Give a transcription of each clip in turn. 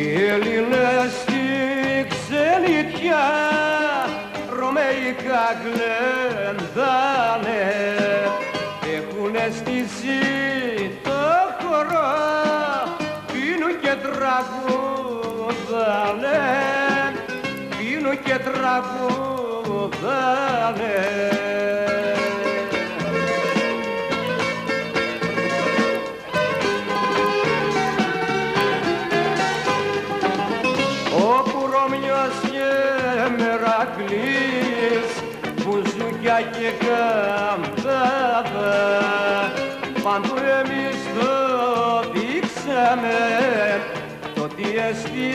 Οι Έλληνες Ρωμαϊκά γλεντάνε Έχουνε στήσει το χορό Πίνουν και τραγουδάνε. Πίνουν και τραγουδάνε. Όπου Ρωμιός και Μερακλής μπουζούκια και καμπάδα παντού εμείς το δείξαμε το τι εστί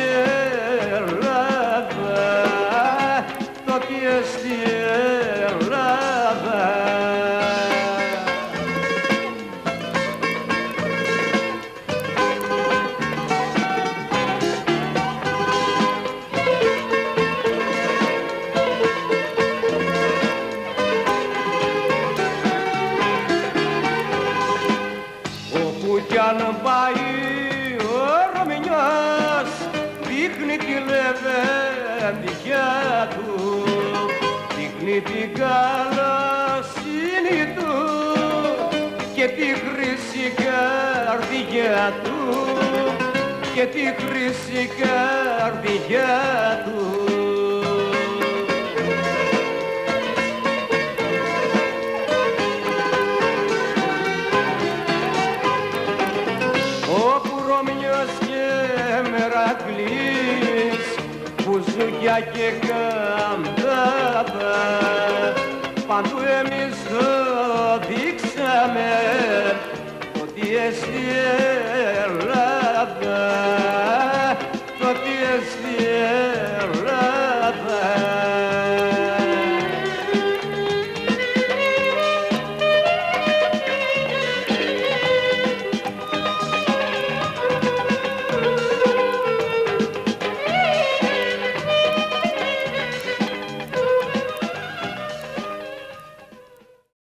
κι αν πάει ο Ρωμινιός δείχνει τη λεβέντια του. Δείχνει την καλοσύνη του και τη χρυσή καρδιά του. Και τη χρυσή καρδιά του όπου Ρωμιός και Μερακλής μπουζούκια και καμπάδα παντού εμείς το δείξαμε ότι εσύ Ελλάδα το τι εσύ